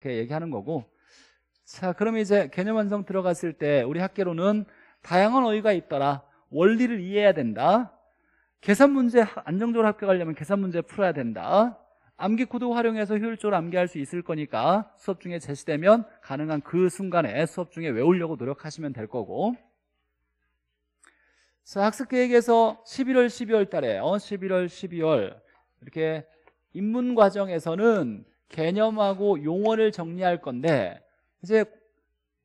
이렇게 얘기하는 거고. 자 그러면 이제 개념 완성 들어갔을 때 우리 학개론은 다양한 어휘가 있더라. 원리를 이해해야 된다. 계산 문제 안정적으로 합격하려면 계산 문제 풀어야 된다. 암기 코드 활용해서 효율적으로 암기할 수 있을 거니까 수업 중에 제시되면 가능한 그 순간에 수업 중에 외우려고 노력하시면 될 거고. 자, 학습 계획에서 11월, 12월 달에 어, 11월, 12월. 이렇게 입문 과정에서는 개념하고 용어를 정리할 건데 이제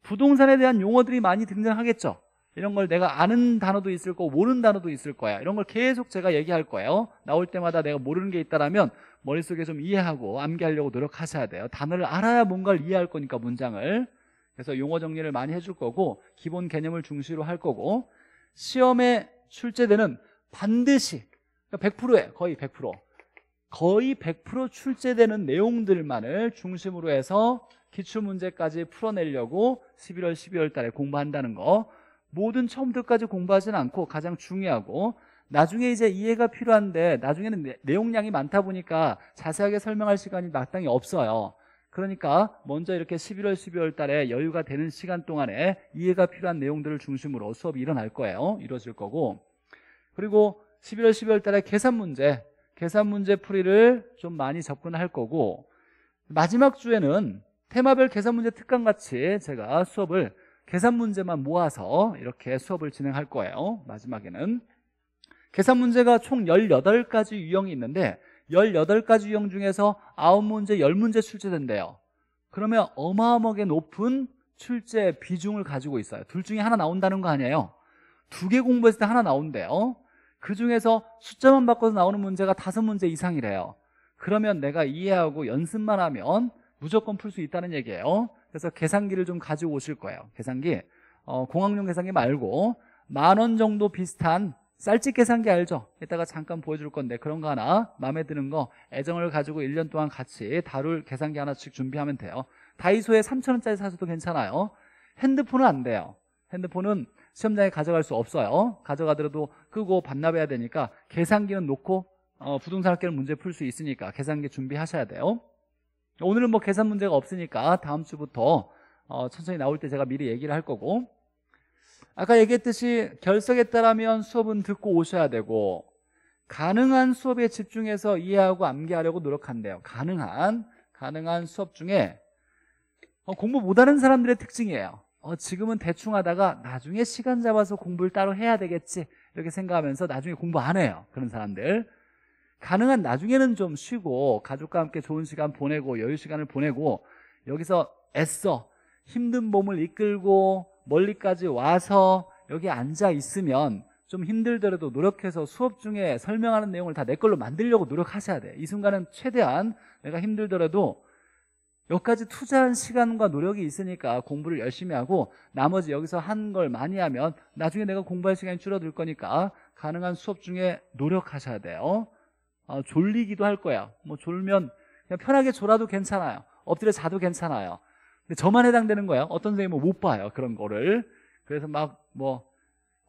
부동산에 대한 용어들이 많이 등장하겠죠. 이런 걸 내가 아는 단어도 있을 거고 모르는 단어도 있을 거야. 이런 걸 계속 제가 얘기할 거예요. 나올 때마다 내가 모르는 게 있다라면 머릿속에 좀 이해하고 암기하려고 노력하셔야 돼요. 단어를 알아야 뭔가를 이해할 거니까 문장을. 그래서 용어 정리를 많이 해줄 거고 기본 개념을 중시로 할 거고 시험에 출제되는 반드시 100%에 거의 100% 거의 100% 출제되는 내용들만을 중심으로 해서 기출문제까지 풀어내려고 11월, 12월 달에 공부한다는 거. 모든 처음부터까지 공부하지는 않고 가장 중요하고 나중에 이제 이해가 필요한데 나중에는 내용량이 많다 보니까 자세하게 설명할 시간이 마땅히 없어요. 그러니까 먼저 이렇게 11월, 12월 달에 여유가 되는 시간 동안에 이해가 필요한 내용들을 중심으로 수업이 일어날 거예요. 이루어질 거고. 그리고 11월, 12월 달에 계산 문제 계산 문제 풀이를 좀 많이 접근할 거고 마지막 주에는 테마별 계산 문제 특강 같이 제가 수업을 계산 문제만 모아서 이렇게 수업을 진행할 거예요. 마지막에는. 계산 문제가 총 18가지 유형이 있는데 18가지 유형 중에서 9문제, 10문제 출제된대요. 그러면 어마어마하게 높은 출제 비중을 가지고 있어요. 둘 중에 하나 나온다는 거 아니에요? 두 개 공부했을 때 하나 나온대요 그 중에서 숫자만 바꿔서 나오는 문제가 다섯 문제 이상이래요. 그러면 내가 이해하고 연습만 하면 무조건 풀 수 있다는 얘기예요. 그래서 계산기를 좀 가지고 오실 거예요. 계산기. 어, 공학용 계산기 말고 만 원 정도 비슷한 쌀집 계산기 알죠? 이따가 잠깐 보여줄 건데 그런 거 하나 마음에 드는 거 애정을 가지고 1년 동안 같이 다룰 계산기 하나씩 준비하면 돼요. 다이소에 3천원짜리 사셔도 괜찮아요. 핸드폰은 안 돼요. 핸드폰은 시험장에 가져갈 수 없어요. 가져가더라도 끄고 반납해야 되니까 계산기는 놓고 어, 부동산 학교는 문제 풀 수 있으니까 계산기 준비하셔야 돼요. 오늘은 뭐 계산 문제가 없으니까 다음 주부터 어, 천천히 나올 때 제가 미리 얘기를 할 거고. 아까 얘기했듯이 결석했다라면 수업은 듣고 오셔야 되고 가능한 수업에 집중해서 이해하고 암기하려고 노력한대요. 가능한 가능한 수업 중에 어, 공부 못하는 사람들의 특징이에요 어, 지금은 대충 하다가 나중에 시간 잡아서 공부를 따로 해야 되겠지. 이렇게 생각하면서 나중에 공부 안 해요 그런 사람들. 가능한 나중에는 좀 쉬고 가족과 함께 좋은 시간 보내고 여유 시간을 보내고 여기서 애써. 힘든 몸을 이끌고 멀리까지 와서 여기 앉아 있으면 좀 힘들더라도 노력해서 수업 중에 설명하는 내용을 다 내 걸로 만들려고 노력하셔야 돼. 이 순간은 최대한 내가 힘들더라도 여기까지 투자한 시간과 노력이 있으니까 공부를 열심히 하고 나머지 여기서 한 걸 많이 하면 나중에 내가 공부할 시간이 줄어들 거니까 가능한 수업 중에 노력하셔야 돼요. 어, 졸리기도 할 거야. 뭐 졸면 그냥 편하게 졸아도 괜찮아요. 엎드려 자도 괜찮아요. 근데 저만 해당되는 거예요. 어떤 선생님은 못 봐요. 그런 거를. 그래서 막 뭐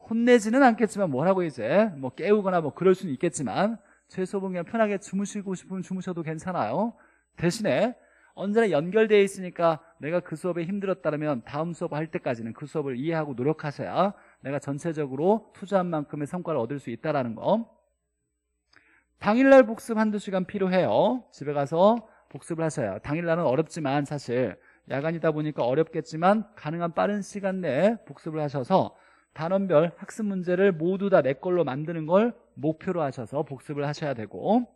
혼내지는 않겠지만 뭐라고 이제 뭐 깨우거나 뭐 그럴 수는 있겠지만 제 수업은 그냥 편하게 주무시고 싶으면 주무셔도 괜찮아요. 대신에 언제나 연결되어 있으니까 내가 그 수업에 힘들었다면 다음 수업 할 때까지는 그 수업을 이해하고 노력하셔야 내가 전체적으로 투자한 만큼의 성과를 얻을 수 있다는 거. 당일날 복습 한두 시간 필요해요. 집에 가서 복습을 하셔요 당일날은 어렵지만 사실 야간이다 보니까 어렵겠지만 가능한 빠른 시간 내에 복습을 하셔서 단원별 학습 문제를 모두 다 내 걸로 만드는 걸 목표로 하셔서 복습을 하셔야 되고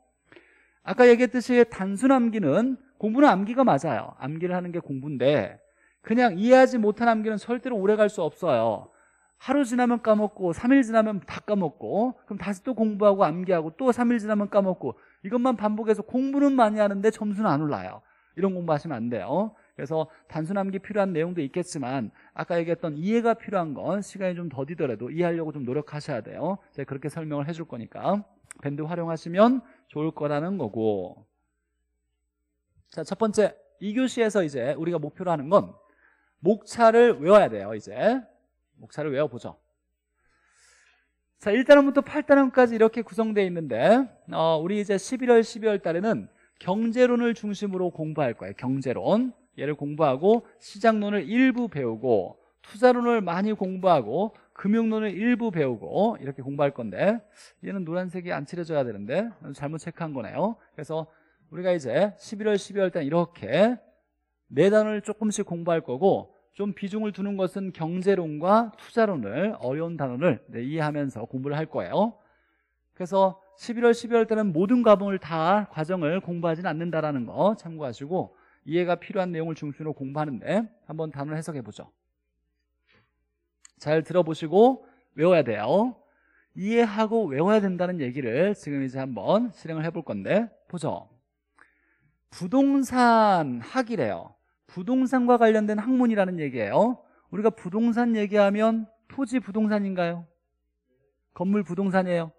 아까 얘기했듯이 단순 암기는 공부는 암기가 맞아요. 암기를 하는 게 공부인데 그냥 이해하지 못한 암기는 절대로 오래 갈 수 없어요. 하루 지나면 까먹고 3일 지나면 다 까먹고 그럼 다시 또 공부하고 암기하고 또 3일 지나면 까먹고 이것만 반복해서 공부는 많이 하는데 점수는 안 올라요. 이런 공부하시면 안 돼요. 그래서 단순 암기 필요한 내용도 있겠지만 아까 얘기했던 이해가 필요한 건 시간이 좀 더디더라도 이해하려고 좀 노력하셔야 돼요. 제가 그렇게 설명을 해줄 거니까. 밴드 활용하시면 좋을 거라는 거고. 자 첫 번째 2교시에서 이제 우리가 목표로 하는 건 목차를 외워야 돼요 이제. 목차를 외워보죠. 자 1단원부터 8단원까지 이렇게 구성되어 있는데 어, 우리 이제 11월 12월 달에는 경제론을 중심으로 공부할 거예요 경제론. 얘를 공부하고 시장론을 일부 배우고 투자론을 많이 공부하고 금융론을 일부 배우고 이렇게 공부할 건데 얘는 노란색이 안 칠해져야 되는데 잘못 체크한 거네요. 그래서 우리가 이제 11월 12월 때 이렇게 네 단원을 조금씩 공부할 거고 좀 비중을 두는 것은 경제론과 투자론을 어려운 단원을 네, 이해하면서 공부를 할 거예요. 그래서 11월 12월 때는 모든 과목을 다 과정을 공부하진 않는다라는 거 참고하시고 이해가 필요한 내용을 중심으로 공부하는데 한번 단원 해석해 보죠 잘 들어보시고 외워야 돼요. 이해하고 외워야 된다는 얘기를 지금 이제 한번 실행을 해볼 건데 보죠. 부동산 학이래요. 부동산과 관련된 학문이라는 얘기예요. 우리가 부동산 얘기하면 토지 부동산인가요? 건물 부동산이에요.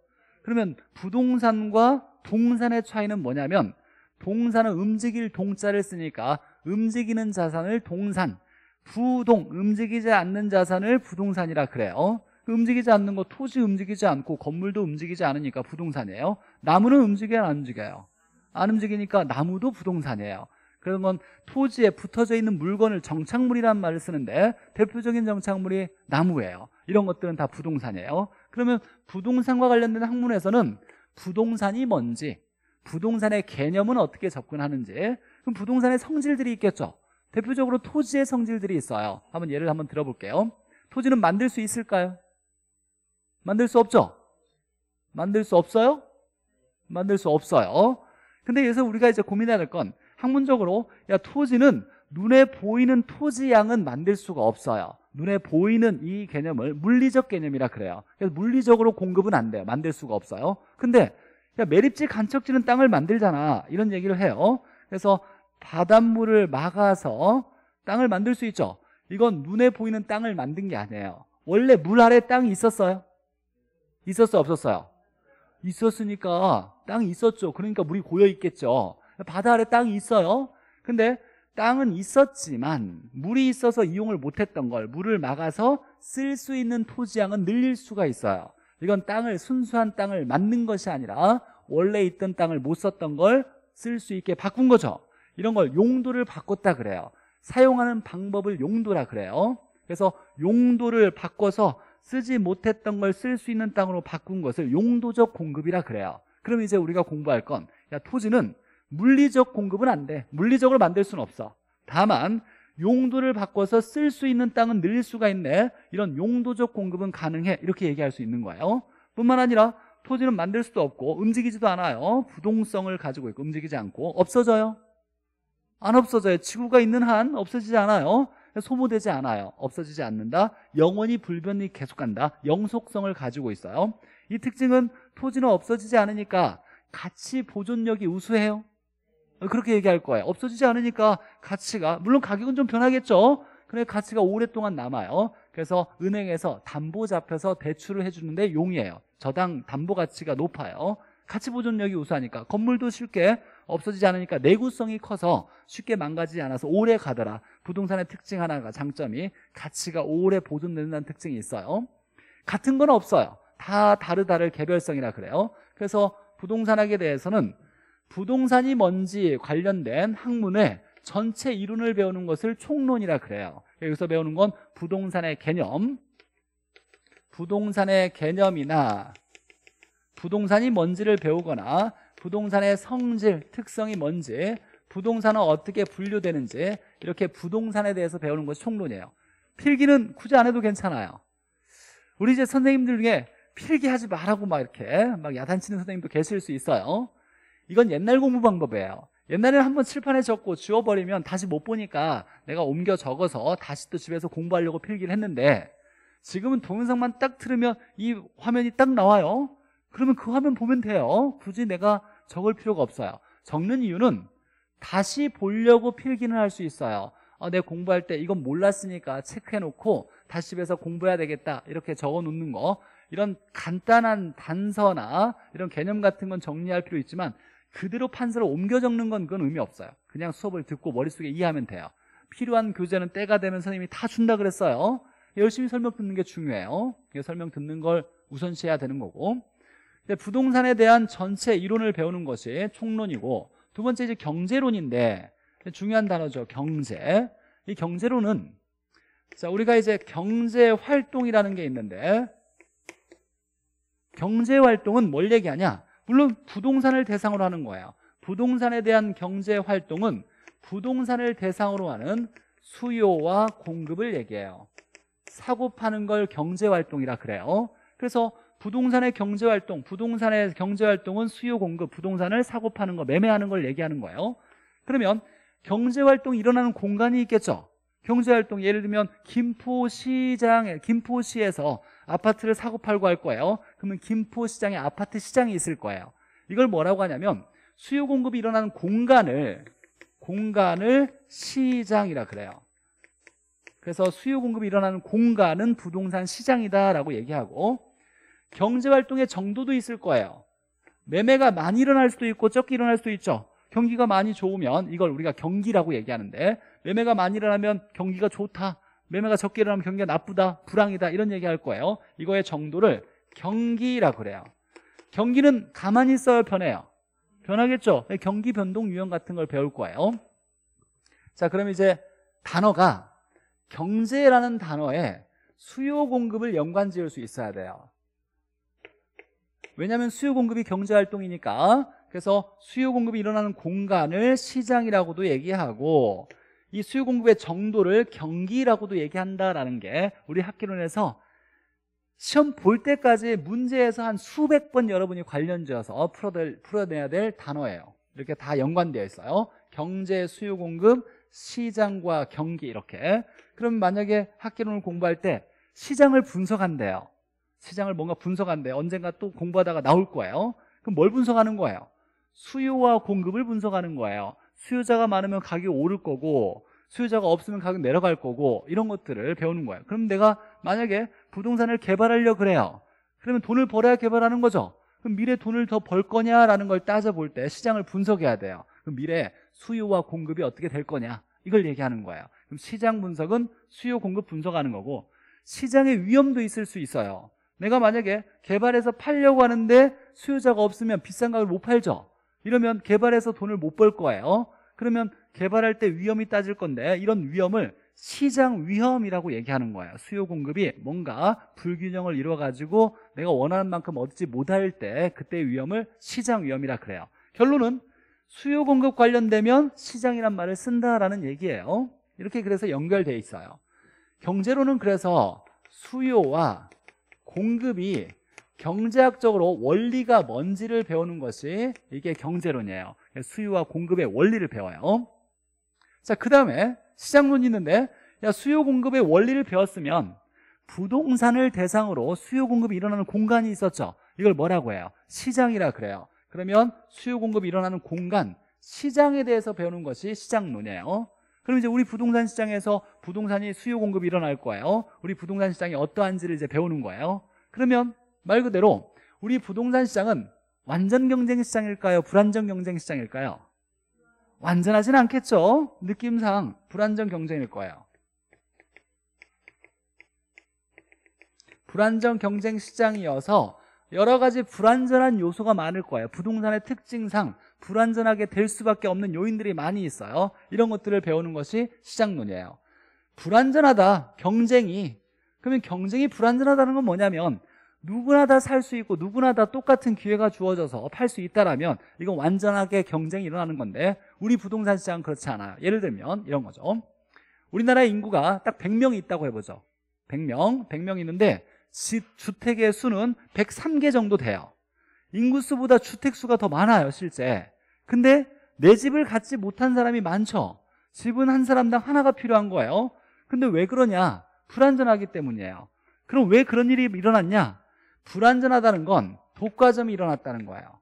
그러면 부동산과 동산의 차이는 뭐냐면 동산은 움직일 동자를 쓰니까 움직이는 자산을 동산 부동 움직이지 않는 자산을 부동산이라 그래요. 움직이지 않는 거 토지 움직이지 않고 건물도 움직이지 않으니까 부동산이에요. 나무는 움직여요? 안 움직여요? 안 움직이니까 나무도 부동산이에요. 그런 건 토지에 붙어져 있는 물건을 정착물이라는 말을 쓰는데 대표적인 정착물이 나무예요. 이런 것들은 다 부동산이에요. 그러면 부동산과 관련된 학문에서는 부동산이 뭔지 부동산의 개념은 어떻게 접근하는지 그럼 부동산의 성질들이 있겠죠 대표적으로 토지의 성질들이 있어요. 한번 예를 한번 들어볼게요. 토지는 만들 수 있을까요? 만들 수 없죠? 만들 수 없어요? 만들 수 없어요. 근데 여기서 우리가 이제 고민해야 될 건 학문적으로 야 토지는 눈에 보이는 토지 양은 만들 수가 없어요. 눈에 보이는 이 개념을 물리적 개념이라 그래요. 그래서 물리적으로 공급은 안 돼요. 만들 수가 없어요. 근데 야 매립지 간척지는 땅을 만들잖아. 이런 얘기를 해요. 그래서 바닷물을 막아서 땅을 만들 수 있죠. 이건 눈에 보이는 땅을 만든 게 아니에요. 원래 물 아래 땅이 있었어요? 있었어요 없었어요? 있었으니까 땅이 있었죠. 그러니까 물이 고여 있겠죠. 바다 아래 땅이 있어요. 근데 땅은 있었지만 물이 있어서 이용을 못했던 걸 물을 막아서 쓸 수 있는 토지양은 늘릴 수가 있어요. 이건 땅을 순수한 땅을 만든 것이 아니라 원래 있던 땅을 못 썼던 걸 쓸 수 있게 바꾼 거죠 이런 걸 용도를 바꿨다 그래요. 사용하는 방법을 용도라 그래요. 그래서 용도를 바꿔서 쓰지 못했던 걸 쓸 수 있는 땅으로 바꾼 것을 용도적 공급이라 그래요. 그럼 이제 우리가 공부할 건 야, 토지는 물리적 공급은 안 돼. 물리적으로 만들 수는 없어. 다만 용도를 바꿔서 쓸 수 있는 땅은 늘릴 수가 있네. 이런 용도적 공급은 가능해. 이렇게 얘기할 수 있는 거예요. 뿐만 아니라 토지는 만들 수도 없고 움직이지도 않아요. 부동성을 가지고 있고 움직이지 않고 없어져요 안 없어져요. 지구가 있는 한 없어지지 않아요. 소모되지 않아요. 없어지지 않는다. 영원히 불변이 계속 간다. 영속성을 가지고 있어요. 이 특징은 토지는 없어지지 않으니까 가치 보존력이 우수해요. 그렇게 얘기할 거예요. 없어지지 않으니까 가치가 물론 가격은 좀 변하겠죠. 그래 가치가 오랫동안 남아요. 그래서 은행에서 담보 잡혀서 대출을 해주는데 용이해요. 저당 담보 가치가 높아요. 가치 보존력이 우수하니까. 건물도 쉽게 없어지지 않으니까 내구성이 커서 쉽게 망가지지 않아서 오래 가더라. 부동산의 특징 하나가 장점이 가치가 오래 보존된다는 특징이 있어요. 같은 건 없어요. 다 다르다를 개별성이라 그래요. 그래서 부동산학에 대해서는 부동산이 뭔지 관련된 학문의 전체 이론을 배우는 것을 총론이라 그래요. 여기서 배우는 건 부동산의 개념 부동산의 개념이나 부동산이 뭔지를 배우거나 부동산의 성질, 특성이 뭔지 부동산은 어떻게 분류되는지 이렇게 부동산에 대해서 배우는 것이 총론이에요. 필기는 굳이 안 해도 괜찮아요. 우리 이제 선생님들 중에 필기하지 말라고 막 이렇게 막 야단치는 선생님도 계실 수 있어요. 이건 옛날 공부 방법이에요. 옛날에는 한번 칠판에 적고 지워버리면 다시 못 보니까 내가 옮겨 적어서 다시 또 집에서 공부하려고 필기를 했는데 지금은 동영상만 딱 틀으면 이 화면이 딱 나와요 그러면 그 화면 보면 돼요. 굳이 내가 적을 필요가 없어요. 적는 이유는 다시 보려고 필기는 할 수 있어요. 아, 내가 공부할 때 이건 몰랐으니까 체크해놓고 다시 집에서 공부해야 되겠다. 이렇게 적어놓는 거. 이런 간단한 단서나 이런 개념 같은 건 정리할 필요 있지만 그대로 판서를 옮겨 적는 건 그건 의미 없어요. 그냥 수업을 듣고 머릿속에 이해하면 돼요. 필요한 교재는 때가 되면 선생님이 다 준다 그랬어요. 열심히 설명 듣는 게 중요해요. 설명 듣는 걸 우선시해야 되는 거고 부동산에 대한 전체 이론을 배우는 것이 총론이고 두 번째 이제 경제론인데 중요한 단어죠. 경제. 이 경제로는 자, 우리가 이제 경제 활동이라는 게 있는데 경제 활동은 뭘 얘기하냐? 물론 부동산을 대상으로 하는 거예요. 부동산에 대한 경제 활동은 부동산을 대상으로 하는 수요와 공급을 얘기해요. 사고 파는 걸 경제 활동이라 그래요. 그래서 부동산의 경제 활동, 부동산의 경제 활동은 수요 공급, 부동산을 사고 파는 거, 매매하는 걸 얘기하는 거예요. 그러면 경제 활동이 일어나는 공간이 있겠죠. 경제 활동 예를 들면 김포시장에 김포시에서 아파트를 사고 팔고 할 거예요. 그러면 김포시장에 아파트 시장이 있을 거예요. 이걸 뭐라고 하냐면 수요 공급이 일어나는 공간을 공간을 시장이라 그래요. 그래서 수요 공급이 일어나는 공간은 부동산 시장이다라고 얘기하고 경제 활동의 정도도 있을 거예요. 매매가 많이 일어날 수도 있고 적게 일어날 수도 있죠. 경기가 많이 좋으면 이걸 우리가 경기라고 얘기하는데 매매가 많이 일어나면 경기가 좋다. 매매가 적게 일어나면 경기가 나쁘다, 불황이다 이런 얘기할 거예요. 이거의 정도를 경기라고 그래요. 경기는 가만히 있어야 변해요. 변하겠죠. 경기 변동 유형 같은 걸 배울 거예요. 자, 그럼 이제 단어가 경제라는 단어에 수요 공급을 연관 지을 수 있어야 돼요. 왜냐하면 수요 공급이 경제 활동이니까 그래서 수요 공급이 일어나는 공간을 시장이라고도 얘기하고 이 수요 공급의 정도를 경기라고도 얘기한다라는 게 우리 학기론에서 시험 볼 때까지 문제에서 한 수백 번 여러분이 관련 지어서 풀어낼, 풀어내야 될 단어예요. 이렇게 다 연관되어 있어요. 경제, 수요 공급, 시장과 경기 이렇게. 그럼 만약에 학기론을 공부할 때 시장을 분석한대요. 시장을 뭔가 분석한대요. 언젠가 또 공부하다가 나올 거예요. 그럼 뭘 분석하는 거예요? 수요와 공급을 분석하는 거예요. 수요자가 많으면 가격이 오를 거고 수요자가 없으면 가격 내려갈 거고 이런 것들을 배우는 거예요. 그럼 내가 만약에 부동산을 개발하려 그래요. 그러면 돈을 벌어야 개발하는 거죠. 그럼 미래 돈을 더 벌 거냐라는 걸 따져볼 때 시장을 분석해야 돼요. 그럼 미래 수요와 공급이 어떻게 될 거냐 이걸 얘기하는 거예요. 그럼 시장 분석은 수요 공급 분석하는 거고 시장의 위험도 있을 수 있어요. 내가 만약에 개발해서 팔려고 하는데 수요자가 없으면 비싼 가격을 못 팔죠. 이러면 개발해서 돈을 못 벌 거예요. 그러면 개발할 때 위험이 따질 건데 이런 위험을 시장 위험이라고 얘기하는 거예요. 수요 공급이 뭔가 불균형을 이루어 가지고 내가 원하는 만큼 얻지 못할 때 그때 위험을 시장 위험이라 그래요. 결론은 수요 공급 관련되면 시장이란 말을 쓴다라는 얘기예요. 이렇게 그래서 연결돼 있어요. 경제로는 그래서 수요와 공급이 경제학적으로 원리가 뭔지를 배우는 것이 이게 경제론이에요. 수요와 공급의 원리를 배워요. 자, 그 다음에 시장론이 있는데 야, 수요 공급의 원리를 배웠으면 부동산을 대상으로 수요 공급이 일어나는 공간이 있었죠. 이걸 뭐라고 해요? 시장이라 그래요. 그러면 수요 공급이 일어나는 공간, 시장에 대해서 배우는 것이 시장론이에요. 그럼 이제 우리 부동산 시장에서 부동산이 수요 공급이 일어날 거예요. 우리 부동산 시장이 어떠한지를 이제 배우는 거예요. 그러면 말 그대로 우리 부동산 시장은 완전 경쟁 시장일까요? 불안정 경쟁 시장일까요? 완전하진 않겠죠? 느낌상 불안정 경쟁일 거예요. 불안정 경쟁 시장이어서 여러 가지 불안전한 요소가 많을 거예요. 부동산의 특징상 불안전하게 될 수밖에 없는 요인들이 많이 있어요. 이런 것들을 배우는 것이 시장론이에요. 불안전하다, 경쟁이. 그러면 경쟁이 불안전하다는 건 뭐냐면 누구나 다 살 수 있고 누구나 다 똑같은 기회가 주어져서 팔 수 있다라면 이건 완전하게 경쟁이 일어나는 건데 우리 부동산 시장은 그렇지 않아요. 예를 들면 이런 거죠. 우리나라의 인구가 딱 100명이 있다고 해보죠. 100명, 100명 있는데 주택의 수는 103개 정도 돼요. 인구수보다 주택수가 더 많아요, 실제. 근데 내 집을 갖지 못한 사람이 많죠. 집은 한 사람당 하나가 필요한 거예요. 근데 왜 그러냐? 불안전하기 때문이에요. 그럼 왜 그런 일이 일어났냐? 불안전하다는 건 독과점이 일어났다는 거예요.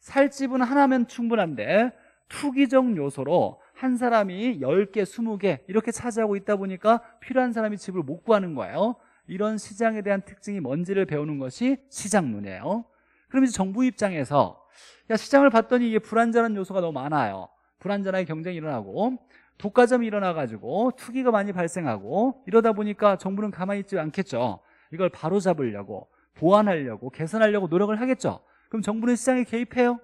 살 집은 하나면 충분한데 투기적 요소로 한 사람이 10개, 20개 이렇게 차지하고 있다 보니까 필요한 사람이 집을 못 구하는 거예요. 이런 시장에 대한 특징이 뭔지를 배우는 것이 시장론이에요. 그럼 이제 정부 입장에서 야 시장을 봤더니 이게 불안전한 요소가 너무 많아요. 불안전하게 경쟁이 일어나고 독과점이 일어나가지고 투기가 많이 발생하고 이러다 보니까 정부는 가만히 있지 않겠죠. 이걸 바로잡으려고 보완하려고 개선하려고 노력을 하겠죠 그럼 정부는 시장에 개입해요?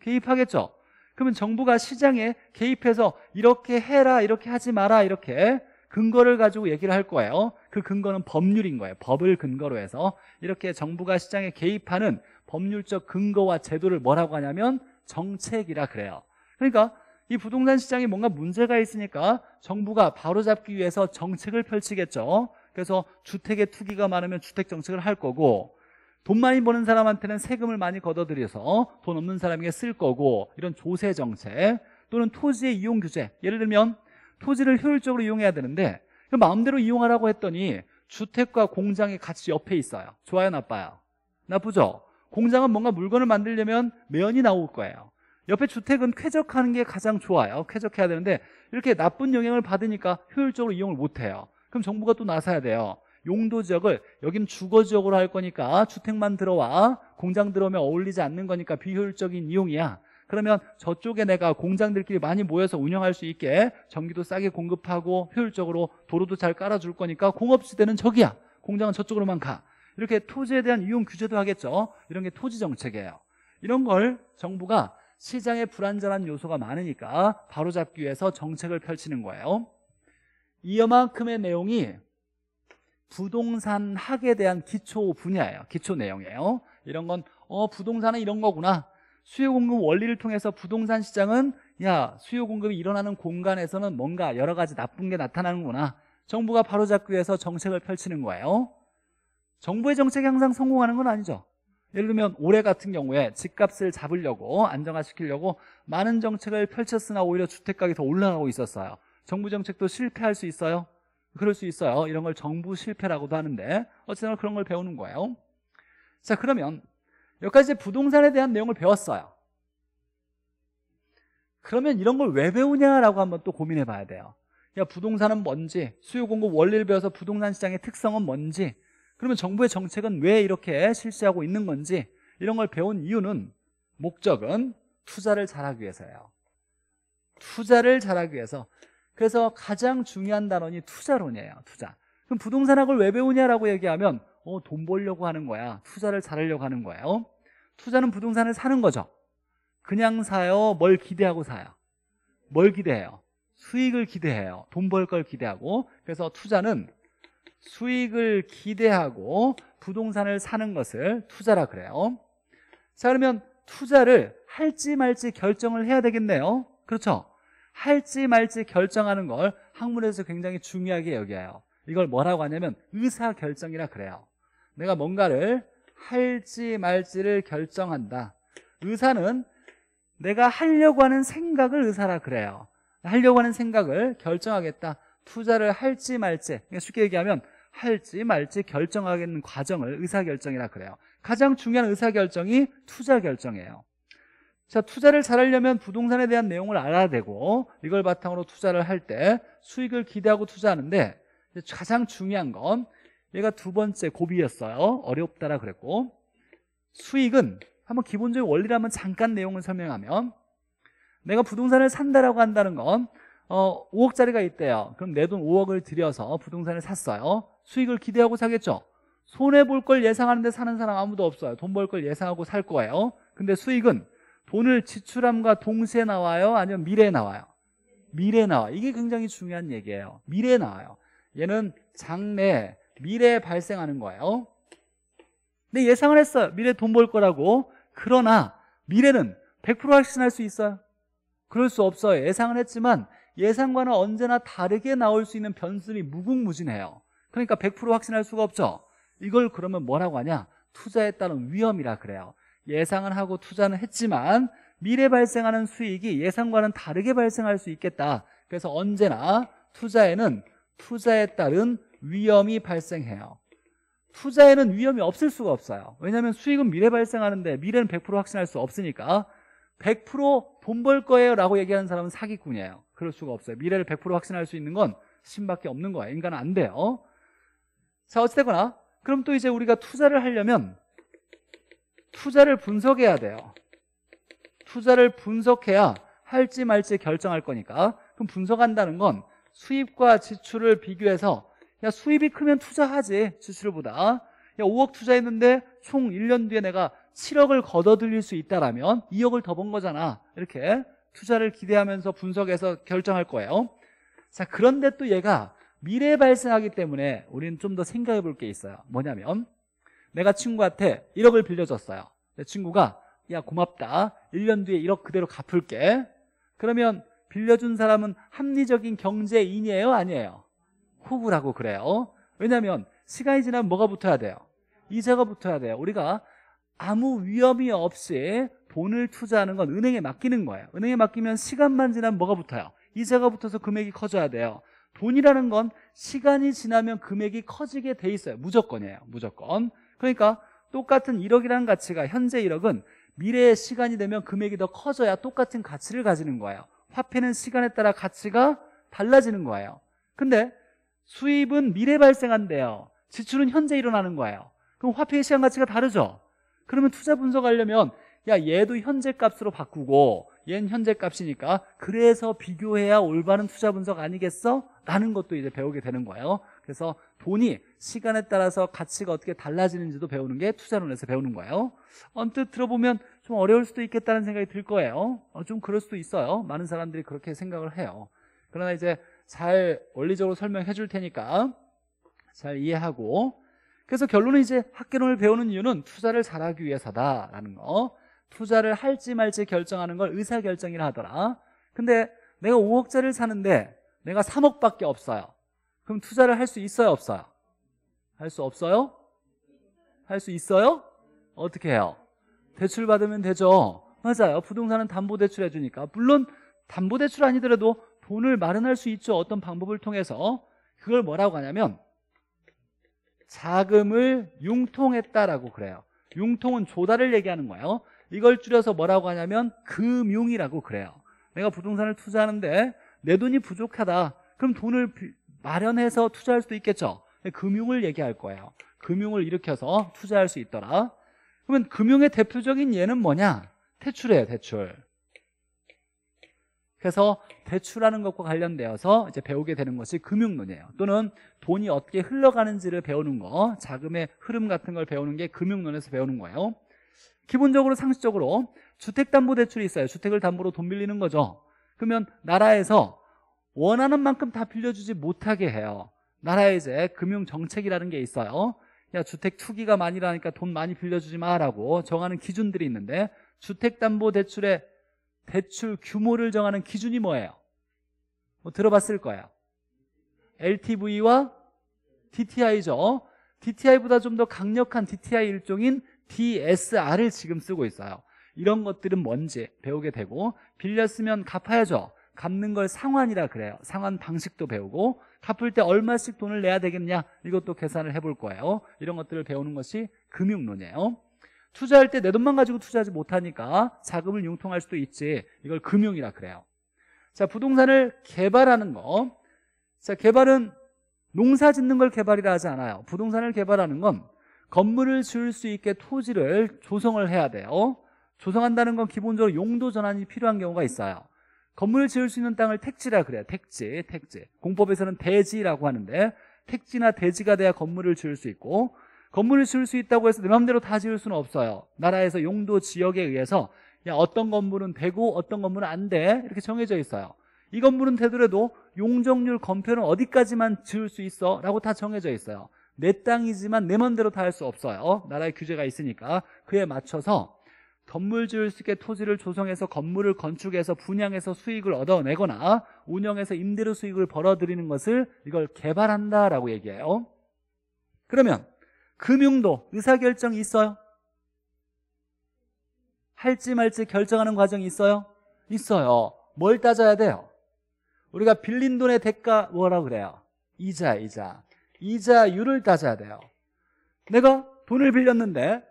개입하겠죠 그러면 정부가 시장에 개입해서 이렇게 해라 이렇게 하지 마라 이렇게 근거를 가지고 얘기를 할 거예요 그 근거는 법률인 거예요 법을 근거로 해서 이렇게 정부가 시장에 개입하는 법률적 근거와 제도를 뭐라고 하냐면 정책이라 그래요 그러니까 이 부동산 시장에 뭔가 문제가 있으니까 정부가 바로잡기 위해서 정책을 펼치겠죠 그래서 주택의 투기가 많으면 주택 정책을 할 거고 돈 많이 버는 사람한테는 세금을 많이 걷어들여서 돈 없는 사람에게 쓸 거고 이런 조세 정책 또는 토지의 이용 규제 예를 들면 토지를 효율적으로 이용해야 되는데 마음대로 이용하라고 했더니 주택과 공장이 같이 옆에 있어요 좋아요 나빠요? 나쁘죠? 공장은 뭔가 물건을 만들려면 매연이 나올 거예요. 옆에 주택은 쾌적하는 게 가장 좋아요. 쾌적해야 되는데 이렇게 나쁜 영향을 받으니까 효율적으로 이용을 못해요. 그럼 정부가 또 나서야 돼요. 용도 지역을 여기는 주거 지역으로 할 거니까 주택만 들어와. 공장 들어오면 어울리지 않는 거니까 비효율적인 이용이야. 그러면 저쪽에 내가 공장들끼리 많이 모여서 운영할 수 있게 전기도 싸게 공급하고 효율적으로 도로도 잘 깔아줄 거니까 공업지대는 저기야. 공장은 저쪽으로만 가 이렇게 토지에 대한 이용 규제도 하겠죠. 이런 게 토지 정책이에요. 이런 걸 정부가 시장에 불안전한 요소가 많으니까 바로잡기 위해서 정책을 펼치는 거예요. 이만큼의 내용이 부동산 학에 대한 기초 분야예요. 기초 내용이에요. 이런 건 어, 부동산은 이런 거구나. 수요 공급 원리를 통해서 부동산 시장은 야 수요 공급이 일어나는 공간에서는 뭔가 여러 가지 나쁜 게 나타나는구나. 정부가 바로잡기 위해서 정책을 펼치는 거예요 정부의 정책이 항상 성공하는 건 아니죠. 예를 들면 올해 같은 경우에 집값을 잡으려고 안정화시키려고 많은 정책을 펼쳤으나 오히려 주택가격이 더 올라가고 있었어요. 정부 정책도 실패할 수 있어요? 그럴 수 있어요. 이런 걸 정부 실패라고도 하는데 어쨌든 그런 걸 배우는 거예요. 자 그러면 여기까지 부동산에 대한 내용을 배웠어요. 그러면 이런 걸 왜 배우냐라고 한번 또 고민해 봐야 돼요. 야 부동산은 뭔지 수요 공급 원리를 배워서 부동산 시장의 특성은 뭔지 그러면 정부의 정책은 왜 이렇게 실시하고 있는 건지 이런 걸 배운 이유는 목적은 투자를 잘하기 위해서예요. 투자를 잘하기 위해서. 그래서 가장 중요한 단원이 투자론이에요 투자. 그럼 부동산학을 왜 배우냐라고 얘기하면 어, 돈 벌려고 하는 거야. 투자를 잘하려고 하는 거예요. 투자는 부동산을 사는 거죠. 그냥 사요? 뭘 기대하고 사요? 뭘 기대해요? 수익을 기대해요. 돈 벌 걸 기대하고. 그래서 투자는 수익을 기대하고 부동산을 사는 것을 투자라 그래요. 자 그러면 투자를 할지 말지 결정을 해야 되겠네요. 그렇죠? 할지 말지 결정하는 걸 학문에서 굉장히 중요하게 여겨요. 이걸 뭐라고 하냐면 의사결정이라 그래요. 내가 뭔가를 할지 말지를 결정한다. 의사는 내가 하려고 하는 생각을 의사라 그래요. 하려고 하는 생각을 결정하겠다. 투자를 할지 말지. 쉽게 얘기하면 할지 말지 결정하겠는 과정을 의사결정이라 그래요. 가장 중요한 의사결정이 투자 결정이에요. 자 투자를 잘하려면 부동산에 대한 내용을 알아야 되고 이걸 바탕으로 투자를 할 때 수익을 기대하고 투자하는데 가장 중요한 건 얘가 두 번째 고비였어요. 어렵다라 그랬고 수익은 한번 기본적인 원리를 한번 잠깐 내용을 설명하면 내가 부동산을 산다라고 한다는 건 어, 5억짜리가 있대요. 그럼 내 돈 5억을 들여서 부동산을 샀어요 수익을 기대하고 사겠죠? 손해볼 걸 예상하는데 사는 사람 아무도 없어요. 돈 벌 걸 예상하고 살 거예요. 근데 수익은 돈을 지출함과 동시에 나와요? 아니면 미래에 나와요? 미래에 나와 이게 굉장히 중요한 얘기예요. 미래에 나와요. 얘는 장래 미래에 발생하는 거예요. 근데 예상을 했어요. 미래에 돈벌 거라고. 그러나 미래는 100% 확신할 수 있어요? 그럴 수 없어요. 예상을 했지만 예상과는 언제나 다르게 나올 수 있는 변수들이 무궁무진해요 그러니까 100% 확신할 수가 없죠. 이걸 그러면 뭐라고 하냐? 투자에 따른 위험이라 그래요. 예상은 하고 투자는 했지만 미래 발생하는 수익이 예상과는 다르게 발생할 수 있겠다. 그래서 언제나 투자에는 투자에 따른 위험이 발생해요. 투자에는 위험이 없을 수가 없어요. 왜냐하면 수익은 미래 발생하는데 미래는 100% 확신할 수 없으니까 100%돈 벌 거예요 라고 얘기하는 사람은 사기꾼이에요. 그럴 수가 없어요. 미래를 100% 확신할 수 있는 건 신밖에 없는 거예요. 인간은 안 돼요 자 어찌되거나 그럼 또 이제 우리가 투자를 하려면 투자를 분석해야 돼요. 투자를 분석해야 할지 말지 결정할 거니까. 그럼 분석한다는 건 수입과 지출을 비교해서 야 수입이 크면 투자하지 지출보다. 야 5억 투자했는데 총 1년 뒤에 내가 7억을 걷어들일 수 있다라면 2억을 더 번 거잖아. 이렇게 투자를 기대하면서 분석해서 결정할 거예요. 자 그런데 또 얘가 미래에 발생하기 때문에 우리는 좀 더 생각해 볼 게 있어요. 뭐냐면 내가 친구한테 1억을 빌려줬어요. 내 친구가 야 고맙다. 1년 뒤에 1억 그대로 갚을게. 그러면 빌려준 사람은 합리적인 경제인이에요? 아니에요? 호구라고 그래요. 왜냐하면 시간이 지나면 뭐가 붙어야 돼요? 이자가 붙어야 돼요. 우리가 아무 위험이 없이 돈을 투자하는 건 은행에 맡기는 거예요. 은행에 맡기면 시간만 지나면 뭐가 붙어요? 이자가 붙어서 금액이 커져야 돼요 돈이라는 건 시간이 지나면 금액이 커지게 돼 있어요. 무조건이에요. 무조건. 그러니까 똑같은 1억이라는 가치가 현재 1억은 미래의 시간이 되면 금액이 더 커져야 똑같은 가치를 가지는 거예요. 화폐는 시간에 따라 가치가 달라지는 거예요. 근데 수입은 미래 발생한대요. 지출은 현재 일어나는 거예요. 그럼 화폐의 시간 가치가 다르죠? 그러면 투자 분석하려면 야 얘도 현재 값으로 바꾸고 얘는 현재 값이니까 그래서 비교해야 올바른 투자 분석 아니겠어? 라는 것도 이제 배우게 되는 거예요. 그래서 돈이 시간에 따라서 가치가 어떻게 달라지는지도 배우는 게 투자론에서 배우는 거예요. 언뜻 들어보면 좀 어려울 수도 있겠다는 생각이 들 거예요. 어, 좀 그럴 수도 있어요. 많은 사람들이 그렇게 생각을 해요. 그러나 이제 잘 원리적으로 설명해 줄 테니까 잘 이해하고. 그래서 결론은 이제 학계론을 배우는 이유는 투자를 잘하기 위해서다라는 거. 투자를 할지 말지 결정하는 걸 의사결정이라 하더라. 근데 내가 5억짜리를 사는데 내가 3억밖에 없어요. 그럼 투자를 할 수 있어요 없어요? 할 수 없어요? 할 수 있어요? 어떻게 해요? 대출 받으면 되죠. 맞아요. 부동산은 담보대출 해주니까. 물론 담보대출 아니더라도 돈을 마련할 수 있죠. 어떤 방법을 통해서. 그걸 뭐라고 하냐면 자금을 융통했다라고 그래요. 융통은 조달을 얘기하는 거예요. 이걸 줄여서 뭐라고 하냐면 금융이라고 그래요. 내가 부동산을 투자하는데 내 돈이 부족하다. 그럼 돈을 마련해서 투자할 수도 있겠죠. 금융을 얘기할 거예요. 금융을 일으켜서 투자할 수 있더라. 그러면 금융의 대표적인 예는 뭐냐? 대출이에요 대출. 그래서 대출하는 것과 관련되어서 이제 배우게 되는 것이 금융론이에요. 또는 돈이 어떻게 흘러가는지를 배우는 거 자금의 흐름 같은 걸 배우는 게 금융론에서 배우는 거예요. 기본적으로 상식적으로 주택담보대출이 있어요. 주택을 담보로 돈 빌리는 거죠 그러면 나라에서 원하는 만큼 다 빌려주지 못하게 해요. 나라에 이제 금융정책이라는 게 있어요. 야 주택 투기가 많이 나니까 돈 많이 빌려주지 마라고 정하는 기준들이 있는데 주택담보대출의 대출 규모를 정하는 기준이 뭐예요? 뭐 들어봤을 거예요. LTV와 DTI죠. DTI보다 좀 더 강력한 DTI 일종인 DSR을 지금 쓰고 있어요 이런 것들은 뭔지 배우게 되고 빌렸으면 갚아야죠. 갚는 걸 상환이라 그래요. 상환 방식도 배우고 갚을 때 얼마씩 돈을 내야 되겠냐? 이것도 계산을 해볼 거예요. 이런 것들을 배우는 것이 금융론이에요. 투자할 때 내 돈만 가지고 투자하지 못하니까 자금을 융통할 수도 있지. 이걸 금융이라 그래요. 자 부동산을 개발하는 거. 자, 개발은 농사 짓는 걸 개발이라 하지 않아요. 부동산을 개발하는 건 건물을 지을 수 있게 토지를 조성을 해야 돼요 조성한다는 건 기본적으로 용도 전환이 필요한 경우가 있어요. 건물을 지을 수 있는 땅을 택지라 그래요. 택지, 택지. 공법에서는 대지라고 하는데 택지나 대지가 돼야 건물을 지을 수 있고 건물을 지을 수 있다고 해서 내 마음대로 다 지을 수는 없어요. 나라에서 용도 지역에 의해서 야 어떤 건물은 되고 어떤 건물은 안 돼. 이렇게 정해져 있어요. 이 건물은 되더라도 용적률 건표는 어디까지만 지을 수 있어? 라고 다 정해져 있어요. 내 땅이지만 내 맘대로 다 할 수 없어요. 나라의 규제가 있으니까 그에 맞춰서 건물 지을 수 있게 토지를 조성해서 건물을 건축해서 분양해서 수익을 얻어내거나 운영해서 임대료 수익을 벌어들이는 것을 이걸 개발한다라고 얘기해요 그러면 금융도 의사결정이 있어요? 할지 말지 결정하는 과정이 있어요? 있어요 뭘 따져야 돼요? 우리가 빌린 돈의 대가 뭐라 그래요? 이자 이자 이자율을 따져야 돼요 내가 돈을 빌렸는데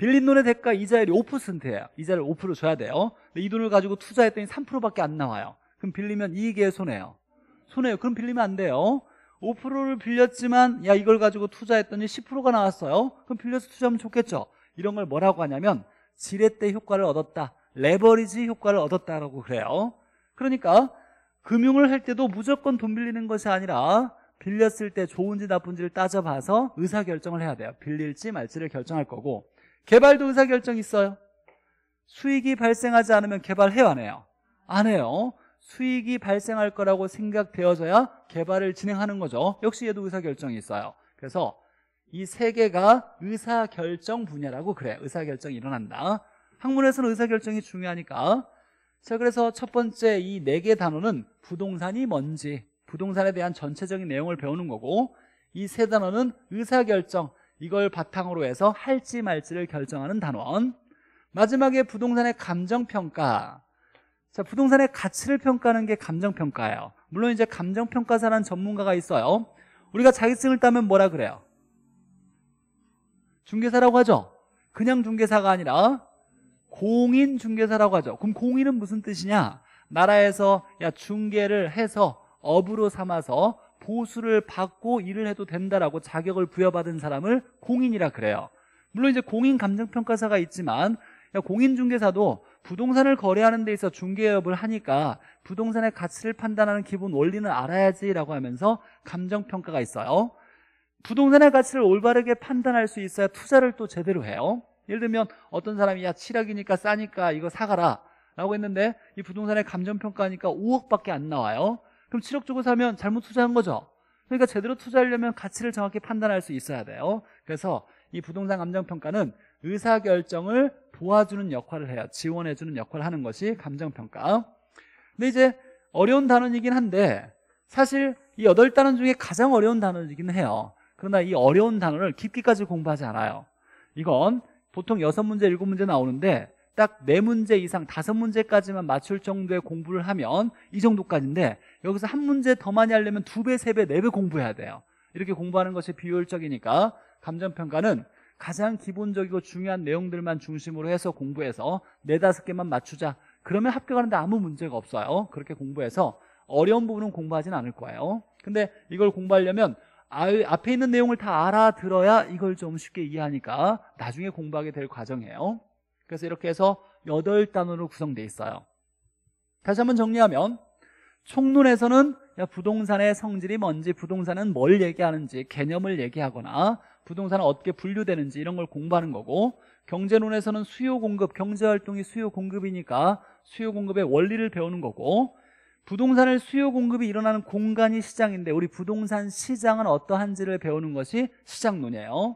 빌린 돈의 대가 이자율이 5%예요. 이자를 5% 줘야 돼요. 근데 이 돈을 가지고 투자했더니 3%밖에 안 나와요. 그럼 빌리면 이익이에요 손해요. 손해요. 그럼 빌리면 안 돼요. 5%를 빌렸지만 야 이걸 가지고 투자했더니 10%가 나왔어요. 그럼 빌려서 투자하면 좋겠죠? 이런 걸 뭐라고 하냐면 지렛대 효과를 얻었다. 레버리지 효과를 얻었다라고 그래요. 그러니까 금융을 할 때도 무조건 돈 빌리는 것이 아니라 빌렸을 때 좋은지 나쁜지를 따져봐서 의사결정을 해야 돼요. 빌릴지 말지를 결정할 거고 개발도 의사결정 있어요. 수익이 발생하지 않으면 개발해요 안 해요? 안 해요. 수익이 발생할 거라고 생각되어져야 개발을 진행하는 거죠. 역시 얘도 의사결정이 있어요. 그래서 이 세 개가 의사결정 분야라고 그래. 의사결정이 일어난다. 학문에서는 의사결정이 중요하니까. 자 그래서 첫 번째 이 네 개 단어는 부동산이 뭔지 부동산에 대한 전체적인 내용을 배우는 거고 이 세 단어는 의사결정 이걸 바탕으로 해서 할지 말지를 결정하는 단원. 마지막에 부동산의 감정평가. 자 부동산의 가치를 평가하는 게 감정평가예요. 물론 이제 감정평가사라는 전문가가 있어요. 우리가 자격증을 따면 뭐라 그래요? 중개사라고 하죠? 그냥 중개사가 아니라 공인 중개사라고 하죠. 그럼 공인은 무슨 뜻이냐? 나라에서 야 중개를 해서 업으로 삼아서 보수를 받고 일을 해도 된다라고 자격을 부여받은 사람을 공인이라 그래요. 물론 이제 공인 감정평가사가 있지만 공인중개사도 부동산을 거래하는 데 있어 중개업을 하니까 부동산의 가치를 판단하는 기본 원리는 알아야지라고 하면서 감정평가가 있어요. 부동산의 가치를 올바르게 판단할 수 있어야 투자를 또 제대로 해요. 예를 들면 어떤 사람이 야 7억이니까 싸니까 이거 사가라 라고 했는데 이 부동산의 감정평가하니까 5억밖에 안 나와요 그럼 7억 주고 사면 잘못 투자한 거죠? 그러니까 제대로 투자하려면 가치를 정확히 판단할 수 있어야 돼요. 그래서 이 부동산 감정평가는 의사결정을 도와주는 역할을 해요. 지원해주는 역할을 하는 것이 감정평가. 근데 이제 어려운 단어이긴 한데 사실 이 여덟 단어 중에 가장 어려운 단어이긴 해요. 그러나 이 어려운 단어를 깊게까지 공부하지 않아요. 이건 보통 여섯 문제 일곱 문제 나오는데 딱 네 문제 이상 다섯 문제까지만 맞출 정도의 공부를 하면 이 정도까지인데 여기서 한 문제 더 많이 하려면 두 배, 세 배, 네 배 공부해야 돼요. 이렇게 공부하는 것이 비효율적이니까 감정평가는 가장 기본적이고 중요한 내용들만 중심으로 해서 공부해서 네 다섯 개만 맞추자. 그러면 합격하는데 아무 문제가 없어요. 그렇게 공부해서 어려운 부분은 공부하진 않을 거예요. 근데 이걸 공부하려면 앞에 있는 내용을 다 알아들어야 이걸 좀 쉽게 이해하니까 나중에 공부하게 될 과정이에요 그래서 이렇게 해서 8단으로 구성되어 있어요. 다시 한번 정리하면 총론에서는 부동산의 성질이 뭔지 부동산은 뭘 얘기하는지 개념을 얘기하거나 부동산은 어떻게 분류되는지 이런 걸 공부하는 거고 경제론에서는 수요 공급 경제활동이 수요 공급이니까 수요 공급의 원리를 배우는 거고 부동산을 수요 공급이 일어나는 공간이 시장인데 우리 부동산 시장은 어떠한지를 배우는 것이 시장론이에요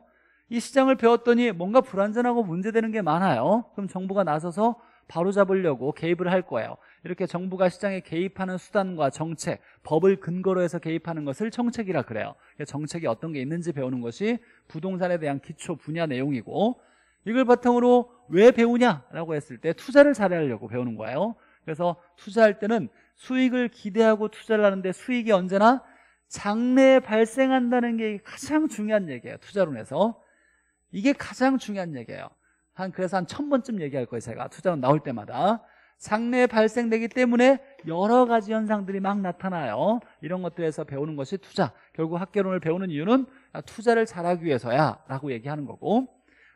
이 시장을 배웠더니 뭔가 불안전하고 문제되는 게 많아요. 그럼 정부가 나서서 바로 잡으려고 개입을 할 거예요. 이렇게 정부가 시장에 개입하는 수단과 정책, 법을 근거로 해서 개입하는 것을 정책이라 그래요. 정책이 어떤 게 있는지 배우는 것이 부동산에 대한 기초 분야 내용이고 이걸 바탕으로 왜 배우냐라고 했을 때 투자를 잘하려고 배우는 거예요. 그래서 투자할 때는 수익을 기대하고 투자를 하는데 수익이 언제나 장래에 발생한다는 게 가장 중요한 얘기예요 투자론에서 이게 가장 중요한 얘기예요. 한 그래서 한 천 번쯤 얘기할 거예요 제가. 투자론 나올 때마다. 장래에 발생되기 때문에 여러 가지 현상들이 막 나타나요. 이런 것들에서 배우는 것이 투자. 결국 학계론을 배우는 이유는 투자를 잘하기 위해서야 라고 얘기하는 거고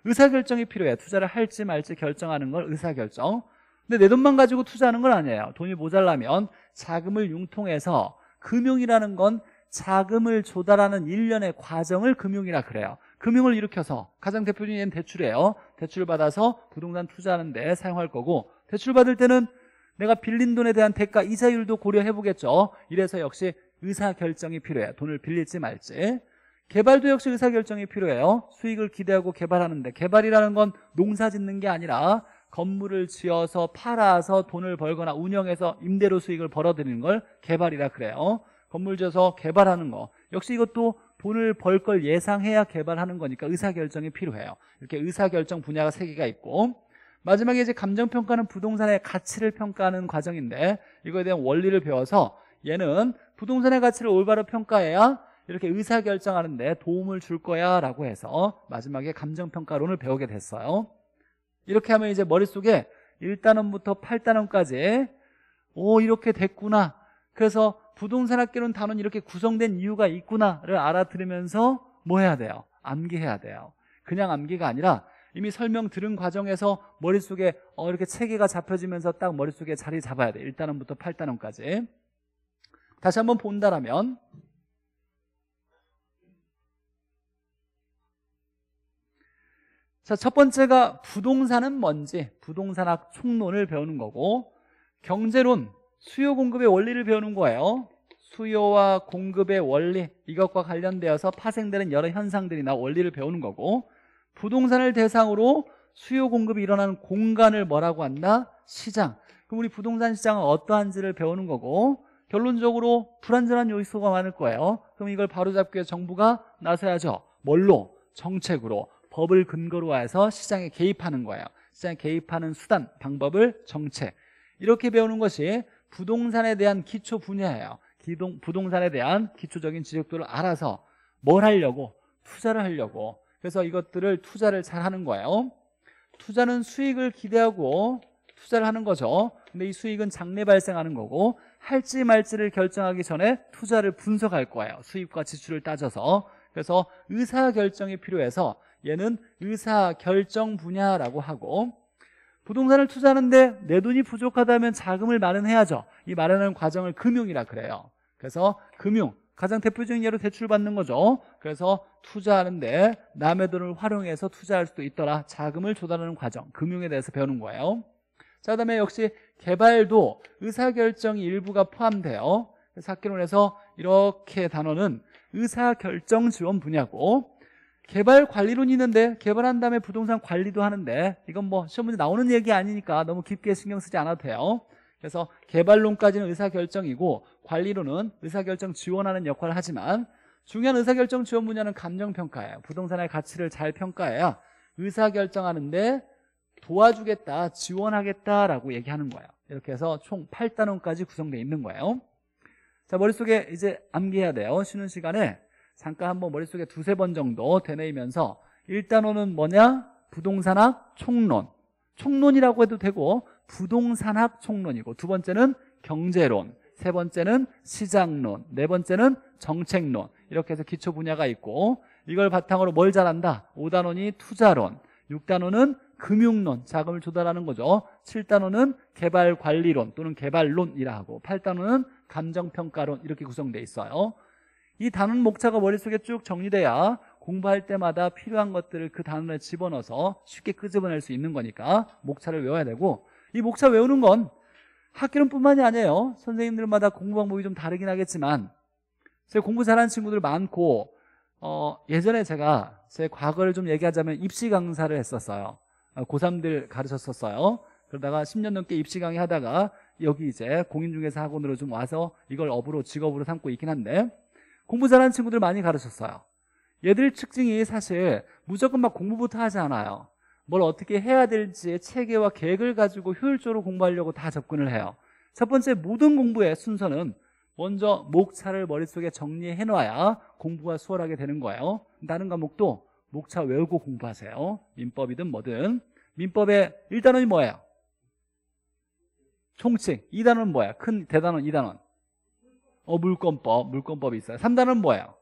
의사결정이 필요해. 투자를 할지 말지 결정하는 걸 의사결정. 근데 내 돈만 가지고 투자하는 건 아니에요. 돈이 모자라면 자금을 융통해서 금융이라는 건 자금을 조달하는 일련의 과정을 금융이라 그래요 금융을 일으켜서 가장 대표적인 대출이에요. 대출을 받아서 부동산 투자하는데 사용할 거고 대출 받을 때는 내가 빌린 돈에 대한 대가 이자율도 고려해 보겠죠. 이래서 역시 의사결정이 필요해요 돈을 빌릴지 말지. 개발도 역시 의사결정이 필요해요. 수익을 기대하고 개발하는데. 개발이라는 건 농사 짓는 게 아니라 건물을 지어서 팔아서 돈을 벌거나 운영해서 임대료 수익을 벌어들이는 걸 개발이라 그래요. 건물 지어서 개발하는 거. 역시 이것도 돈을 벌 걸 예상해야 개발하는 거니까 의사결정이 필요해요. 이렇게 의사결정 분야가 세 개가 있고 마지막에 이제 감정평가는 부동산의 가치를 평가하는 과정인데 이거에 대한 원리를 배워서 얘는 부동산의 가치를 올바로 평가해야 이렇게 의사결정하는데 도움을 줄 거야 라고 해서 마지막에 감정평가론을 배우게 됐어요. 이렇게 하면 이제 머릿속에 1단원부터 8단원까지 오 이렇게 됐구나 그래서 부동산 학교는 단원 이렇게 구성된 이유가 있구나를 알아들으면서 뭐 해야 돼요? 암기해야 돼요. 그냥 암기가 아니라 이미 설명 들은 과정에서 머릿속에 어, 이렇게 체계가 잡혀지면서 딱 머릿속에 자리 잡아야 돼. 1단원부터 8단원까지. 다시 한번 본다라면 자, 첫 번째가 부동산은 뭔지 부동산학 총론을 배우는 거고 경제론 수요 공급의 원리를 배우는 거예요. 수요와 공급의 원리 이것과 관련되어서 파생되는 여러 현상들이나 원리를 배우는 거고 부동산을 대상으로 수요 공급이 일어나는 공간을 뭐라고 한다? 시장. 그럼 우리 부동산 시장은 어떠한지를 배우는 거고 결론적으로 불안전한 요소가 많을 거예요. 그럼 이걸 바로잡기 위해 정부가 나서야죠. 뭘로? 정책으로 법을 근거로 해서 시장에 개입하는 거예요. 시장에 개입하는 수단, 방법을 정책. 이렇게 배우는 것이 부동산에 대한 기초 분야예요. 기동, 부동산에 대한 기초적인 지적도를 알아서 뭘 하려고? 투자를 하려고. 그래서 이것들을 투자를 잘 하는 거예요. 투자는 수익을 기대하고 투자를 하는 거죠. 근데 이 수익은 장래 발생하는 거고 할지 말지를 결정하기 전에 투자를 분석할 거예요. 수입과 지출을 따져서. 그래서 의사결정이 필요해서 얘는 의사결정 분야라고 하고 부동산을 투자하는데 내 돈이 부족하다면 자금을 마련해야죠. 이 마련하는 과정을 금융이라 그래요. 그래서 금융, 가장 대표적인 예로 대출 받는 거죠. 그래서 투자하는데 남의 돈을 활용해서 투자할 수도 있더라. 자금을 조달하는 과정, 금융에 대해서 배우는 거예요. 자, 그다음에 역시 개발도 의사결정이 일부가 포함돼요. 그래서 학교론에서 이렇게 단어는 의사결정 지원 분야고 개발 관리론이 있는데 개발한 다음에 부동산 관리도 하는데 이건 뭐 시험 문제 나오는 얘기 아니니까 너무 깊게 신경 쓰지 않아도 돼요. 그래서 개발론까지는 의사결정이고 관리론은 의사결정 지원하는 역할을 하지만 중요한 의사결정 지원 분야는 감정평가예요. 부동산의 가치를 잘 평가해야 의사결정하는데 도와주겠다, 지원하겠다라고 얘기하는 거예요. 이렇게 해서 총 8단원까지 구성되어 있는 거예요. 자, 머릿속에 이제 암기해야 돼요. 쉬는 시간에 잠깐 한번 머릿속에 두세 번 정도 되뇌이면서 1단원은 뭐냐? 부동산학 총론. 총론이라고 해도 되고 부동산학 총론이고 두 번째는 경제론, 세 번째는 시장론, 네 번째는 정책론 이렇게 해서 기초 분야가 있고 이걸 바탕으로 뭘 잘한다? 5단원이 투자론, 6단원은 금융론, 자금을 조달하는 거죠 7단원은 개발관리론 또는 개발론이라 하고 8단원은 감정평가론 이렇게 구성되어 있어요 이 단원 목차가 머릿속에 쭉 정리돼야 공부할 때마다 필요한 것들을 그 단원에 집어넣어서 쉽게 끄집어낼 수 있는 거니까 목차를 외워야 되고 이 목차 외우는 건 학교론뿐만이 아니에요. 선생님들마다 공부 방법이 좀 다르긴 하겠지만 제가 공부 잘하는 친구들 많고 어, 예전에 제가 제 과거를 좀 얘기하자면 입시 강사를 했었어요. 어, 고3들 가르쳤었어요. 그러다가 10년 넘게 입시 강의 하다가 여기 이제 공인중개사 학원으로 좀 와서 이걸 업으로 직업으로 삼고 있긴 한데 공부 잘하는 친구들 많이 가르쳤어요. 얘들 특징이 사실 무조건 막 공부부터 하지 않아요. 뭘 어떻게 해야 될지 체계와 계획을 가지고 효율적으로 공부하려고 다 접근을 해요. 첫 번째 모든 공부의 순서는 먼저 목차를 머릿속에 정리해 놔야 공부가 수월하게 되는 거예요. 다른 과목도 목차 외우고 공부하세요. 민법이든 뭐든. 민법의 1단원이 뭐예요? 총칙. 2단원은 뭐야? 큰 대단원 2단원 어 물권법 물권법이 있어요. 3단원은 뭐예요?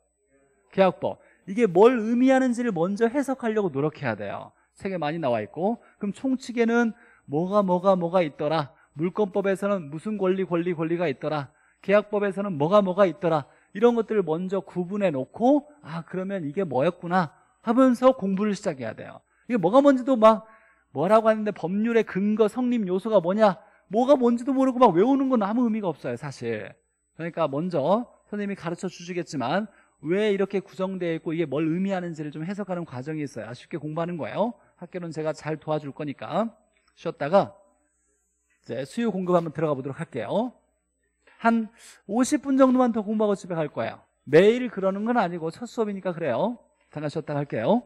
계약법. 이게 뭘 의미하는지를 먼저 해석하려고 노력해야 돼요. 책에 많이 나와 있고. 그럼 총칙에는 뭐가 뭐가 뭐가 있더라? 물권법에서는 무슨 권리 권리 권리가 있더라? 계약법에서는 뭐가 뭐가 있더라? 이런 것들을 먼저 구분해 놓고 아 그러면 이게 뭐였구나 하면서 공부를 시작해야 돼요. 이게 뭐가 뭔지도 막 뭐라고 하는데 법률의 근거 성립 요소가 뭐냐? 뭐가 뭔지도 모르고 막 외우는 건 아무 의미가 없어요 사실 그러니까 먼저 선생님이 가르쳐 주시겠지만 왜 이렇게 구성되어 있고 이게 뭘 의미하는지를 좀 해석하는 과정이 있어요. 쉽게 공부하는 거예요. 학교는 제가 잘 도와줄 거니까. 쉬었다가 이제 수요 공급 한번 들어가 보도록 할게요. 한 50분 정도만 더 공부하고 집에 갈 거예요. 매일 그러는 건 아니고 첫 수업이니까 그래요. 잠깐 쉬었다 갈게요